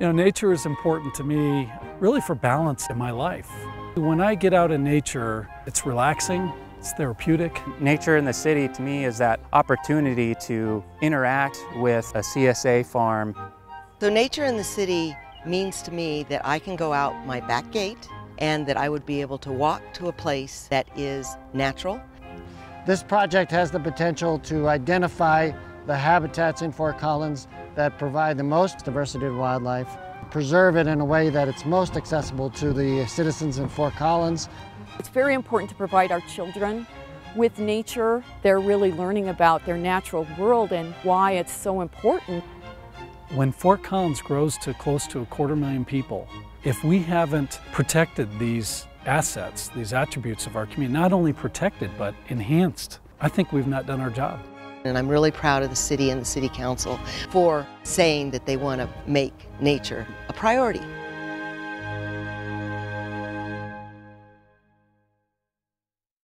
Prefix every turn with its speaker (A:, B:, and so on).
A: You know, nature is important to me really for balance in my life. When I get out in nature, it's relaxing, it's therapeutic.
B: Nature in the city to me is that opportunity to interact with a CSA farm.
C: So nature in the city means to me that I can go out my back gate and that I would be able to walk to a place that is natural.
D: This project has the potential to identify the habitats in Fort Collins that provide the most diversity of wildlife, preserve it in a way that it's most accessible to the citizens in Fort Collins.
E: It's very important to provide our children with nature. They're really learning about their natural world and why it's so important.
A: When Fort Collins grows to close to a quarter million people, if we haven't protected these assets, these attributes of our community, not only protected but enhanced, I think we've not done our job.
C: And I'm really proud of the city and the city council for saying that they want to make nature a priority.